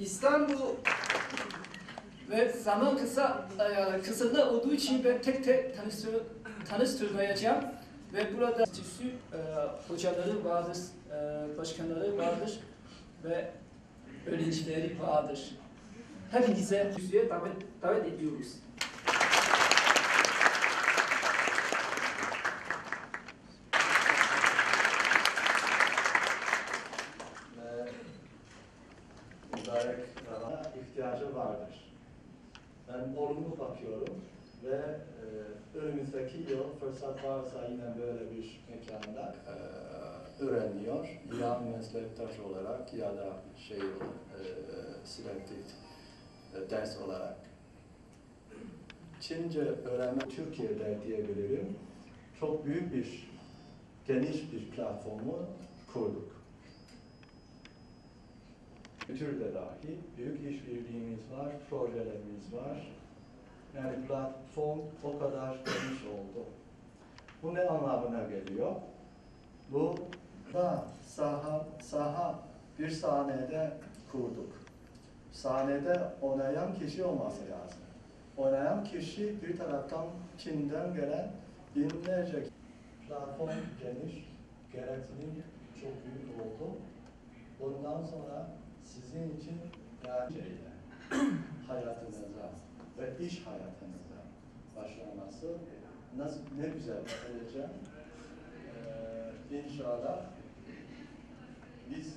İstanbul ve zaman kısa e, olduğu için ben tek tek tanıştır, tanıştırmayacağım. Ve burada tüsü e, hocaları vardır, e, başkanları vardır ve öğrencileri vardır. Hepinize tüsüye davet, davet ediyoruz. ve mübarek Ramazan'a ihtiyacı vardır. Ben olumlu bakıyorum ve e, önümüzdeki yıl fırsat varsa yine böyle bir mekanda e, öğreniyor. Ya meslektaş olarak ya da şey e, sürekli e, ders olarak. Çince öğrenme Türkiye'de diyebilirim. Çok büyük bir, geniş bir platformu kurduk. Kültürde dahi büyük işbirliğimiz var, projelerimiz var. Yani platform o kadar geniş oldu. Bu ne anlamına geliyor? Bu da saha, saha bir sahnede kurduk. Sahnede oynayan kişi olması lazım. Oynayan kişi bir taraftan Çin'den gelen binlerce platform geniş, gereksinim çok büyük oldu. Bundan sonra sizin için yani şeyle, hayatınıza ve iş hayatınıza başlaması nasıl ne güzel olacak. Ee, inşallah biz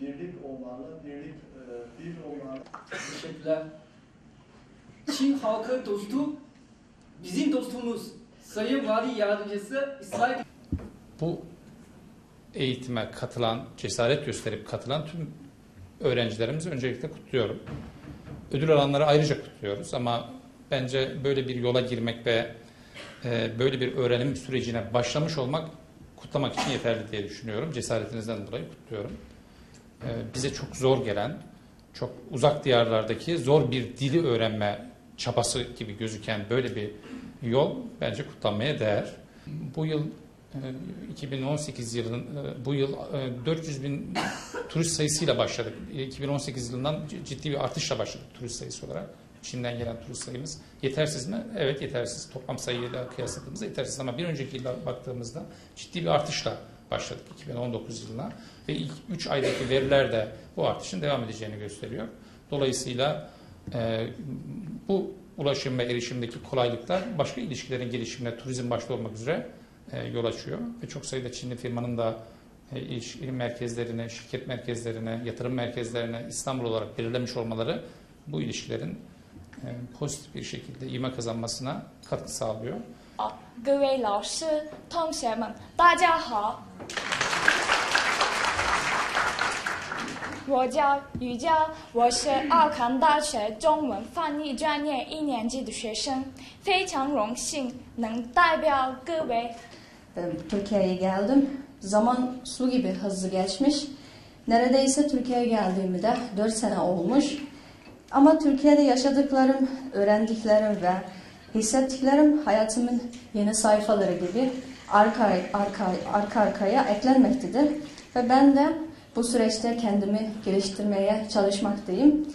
birlik olmalı, birlik e, bir olmalı. Teşekkürler. Çin halkı dostu, bizim dostumuz Sayın Vali Yardımcısı İsmail Bu eğitime katılan, cesaret gösterip katılan tüm öğrencilerimizi öncelikle kutluyorum. Ödül alanları ayrıca kutluyoruz ama bence böyle bir yola girmek ve e, böyle bir öğrenim sürecine başlamış olmak kutlamak için yeterli diye düşünüyorum. Cesaretinizden dolayı kutluyorum. E, bize çok zor gelen, çok uzak diyarlardaki zor bir dili öğrenme çabası gibi gözüken böyle bir yol bence kutlanmaya değer. Bu yıl e, 2018 yılın e, bu yıl e, 400 bin turist sayısıyla başladık. E, 2018 yılından c- ciddi bir artışla başladık turist sayısı olarak. Çin'den gelen turist sayımız. Yetersiz mi? Evet yetersiz. Toplam sayıyla kıyasladığımızda yetersiz ama bir önceki yıla baktığımızda ciddi bir artışla başladık 2019 yılına ve ilk 3 aydaki veriler de bu artışın devam edeceğini gösteriyor. Dolayısıyla e, bu ulaşım ve erişimdeki kolaylıklar başka ilişkilerin gelişimine turizm başta olmak üzere e, yol açıyor ve çok sayıda Çinli firmanın da e, iş merkezlerine, şirket merkezlerine, yatırım merkezlerine İstanbul olarak belirlemiş olmaları bu ilişkilerin e, pozitif bir şekilde ivme kazanmasına katkı sağlıyor. 各位老师、同学们，大家好。我叫于佳，我是奥康大学中文翻译专业一年级的学生，非常荣幸能代表各位 Ee, Türkiye'ye geldim. Zaman su gibi hızlı geçmiş. Neredeyse Türkiye'ye geldiğimde de 4 sene olmuş. Ama Türkiye'de yaşadıklarım, öğrendiklerim ve hissettiklerim hayatımın yeni sayfaları gibi arka, arka, arka arkaya eklenmektedir. Ve ben de bu süreçte kendimi geliştirmeye çalışmaktayım.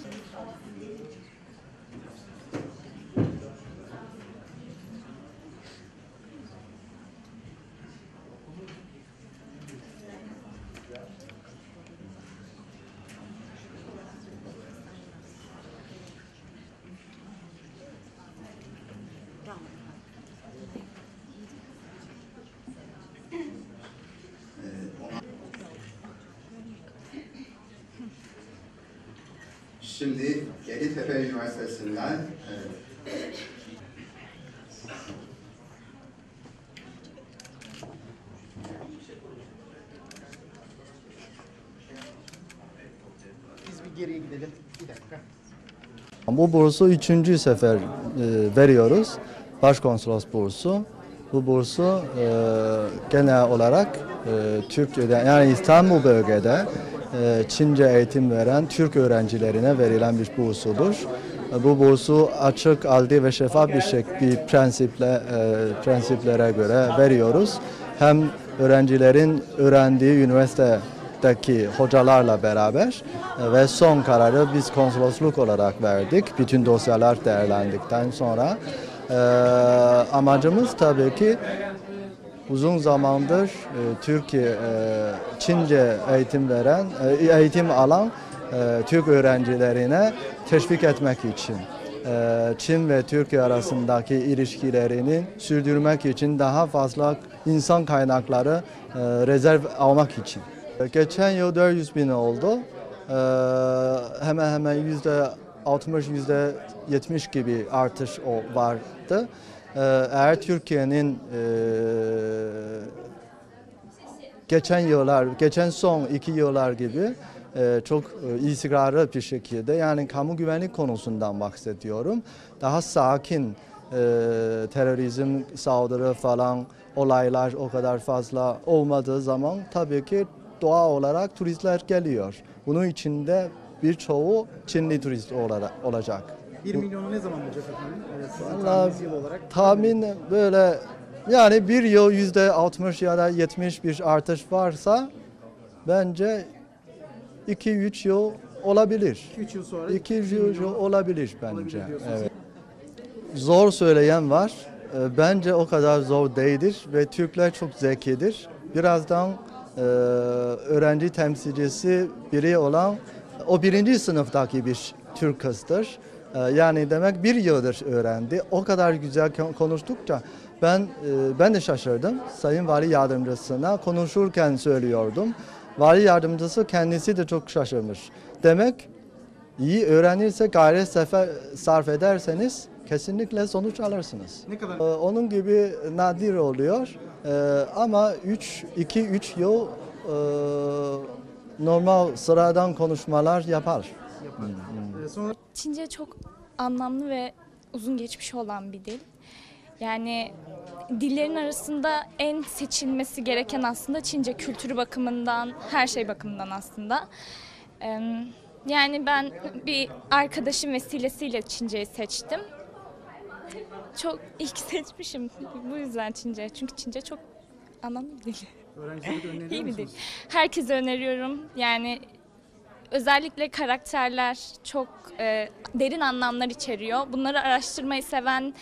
Şimdi Yeditepe Üniversitesi'nden e, Biz bir geriye gidelim. Bir dakika. Bu bursu üçüncü sefer e, veriyoruz. Başkonsolos bursu. Bu bursu e, genel olarak e, Türkiye'de yani İstanbul bölgede Çince eğitim veren Türk öğrencilerine verilen bir bursudur. E, Bu bursu açık, adil ve şeffaf bir şey, bir prensiple e, prensiplere göre veriyoruz. Hem öğrencilerin öğrendiği üniversite konsoloslukdaki hocalarla beraber e, ve son kararı biz konsolosluk olarak verdik. Bütün dosyalar değerlendikten sonra. E, amacımız tabii ki uzun zamandır e, Türkiye e, Çince eğitim veren, e, eğitim alan e, Türk öğrencilerine teşvik etmek için. E, Çin ve Türkiye arasındaki ilişkilerini sürdürmek için daha fazla insan kaynakları e, rezerv almak için. E, Geçen yıl 400 bin oldu. E, hemen hemen yüzde 60 yüzde 70 gibi artış o vardı. E, eğer Türkiye'nin e, geçen yıllar, geçen son iki yıllar gibi e, çok e, istikrarlı bir şekilde yani kamu güvenlik konusundan bahsediyorum. Daha sakin e, terörizm, saldırı falan olaylar o kadar fazla olmadığı zaman tabii ki doğal olarak turistler geliyor. Bunun içinde birçoğu Çinli turist olarak olacak. 1 milyonu ne zaman olacak efendim? Sizin Vallahi tahmininiz yıl olarak. Tahmin böyle yani bir yıl yüzde 60 ya da 70 bir artış varsa bence 2-3 yıl olabilir. 2-3 yıl sonra 2 1 yıl milyon olabilir bence. olabilir diyorsunuz. Evet. Zor söyleyen var. Ee, Bence o kadar zor değildir ve Türkler çok zekidir. Birazdan e, öğrenci temsilcisi biri olan o birinci sınıftaki bir Türk kızdır. Ee, Yani demek bir yıldır öğrendi. O kadar güzel kon- konuştukça ben e, ben de şaşırdım. Sayın Vali Yardımcısına konuşurken söylüyordum. Vali Yardımcısı kendisi de çok şaşırmış. Demek iyi öğrenirse gayret sefer sarf ederseniz kesinlikle sonuç alırsınız. Ne kadar Ee, Onun gibi nadir oluyor Ee, ama 3 2 3 yıl e, normal sıradan konuşmalar yapar. yapar? Ee, sonra Çince çok anlamlı ve uzun geçmiş olan bir dil. Yani dillerin arasında en seçilmesi gereken aslında Çince kültürü bakımından, her şey bakımından aslında. Yani ben bir arkadaşım vesilesiyle Çince'yi seçtim. Çok ilk seçmişim bu yüzden Çince. Çünkü Çince çok anlamlı bir dil. öğrencilere de öneriyor İyi bir dil. Herkese öneriyorum. Yani özellikle karakterler çok e, derin anlamlar içeriyor. Bunları araştırmayı seven,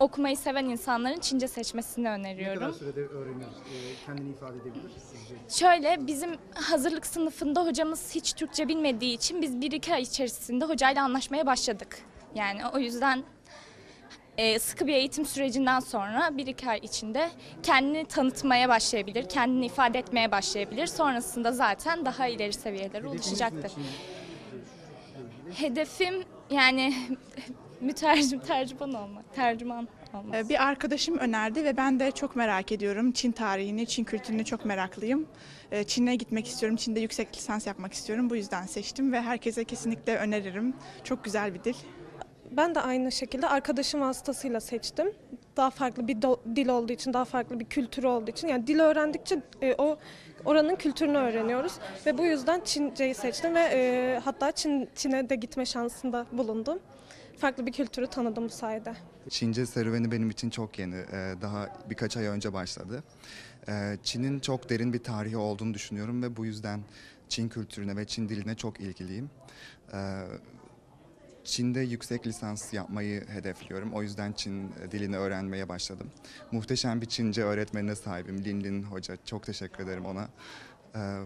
okumayı seven insanların Çince seçmesini Ne kadar öneriyorum. sürede öğreniyor, e, kendini ifade edebilir sizce? Şöyle bizim hazırlık sınıfında hocamız hiç Türkçe bilmediği için biz bir iki ay içerisinde hocayla anlaşmaya başladık. Yani o yüzden e, sıkı bir eğitim sürecinden sonra bir iki ay içinde kendini tanıtmaya başlayabilir, kendini ifade etmeye başlayabilir. Sonrasında zaten daha ileri seviyelere ulaşacaktır. Hedefim yani mütercim, tercüman olmak, tercüman olmak. Ee, Bir arkadaşım önerdi ve ben de çok merak ediyorum. Çin tarihini, Çin kültürünü çok meraklıyım. Ee, Çin'e gitmek istiyorum. Çin'de yüksek lisans yapmak istiyorum. Bu yüzden seçtim ve herkese kesinlikle öneririm. Çok güzel bir dil. Ben de aynı şekilde arkadaşım vasıtasıyla seçtim. Daha farklı bir dil olduğu için, daha farklı bir kültürü olduğu için. Yani dil öğrendikçe e, o oranın kültürünü öğreniyoruz. Ve bu yüzden Çince'yi seçtim ve e, hatta Çin, Çin'e de gitme şansında bulundum. Farklı bir kültürü tanıdım bu sayede. Çince serüveni benim için çok yeni. Ee, Daha birkaç ay önce başladı. Ee, Çin'in çok derin bir tarihi olduğunu düşünüyorum ve bu yüzden Çin kültürüne ve Çin diline çok ilgiliyim. Ee, Çin'de yüksek lisans yapmayı hedefliyorum. O yüzden Çin dilini öğrenmeye başladım. Muhteşem bir Çince öğretmenine sahibim. Lin Lin Hoca. Çok teşekkür ederim ona. Ee,